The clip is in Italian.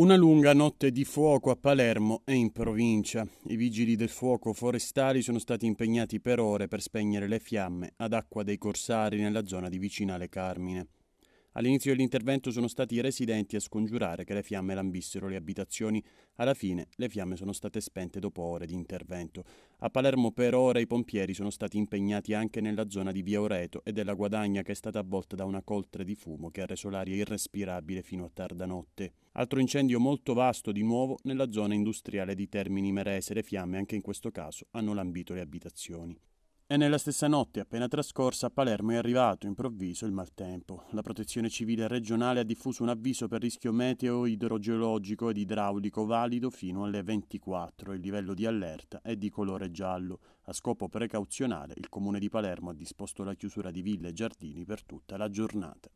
Una lunga notte di fuoco a Palermo e in provincia. I vigili del fuoco forestali sono stati impegnati per ore per spegnere le fiamme ad acqua dei corsari nella zona di Vicinale Carmine. All'inizio dell'intervento sono stati i residenti a scongiurare che le fiamme lambissero le abitazioni. Alla fine le fiamme sono state spente dopo ore di intervento. A Palermo per ore i pompieri sono stati impegnati anche nella zona di Via Oreto e della Guadagna che è stata avvolta da una coltre di fumo che ha reso l'aria irrespirabile fino a tarda notte. Altro incendio molto vasto di nuovo nella zona industriale di Termini Merese. Le fiamme anche in questo caso hanno lambito le abitazioni. E nella stessa notte appena trascorsa a Palermo è arrivato improvviso il maltempo. La protezione civile regionale ha diffuso un avviso per rischio meteo, idrogeologico ed idraulico valido fino alle 24. Il livello di allerta è di colore giallo. A scopo precauzionale il comune di Palermo ha disposto la chiusura di ville e giardini per tutta la giornata.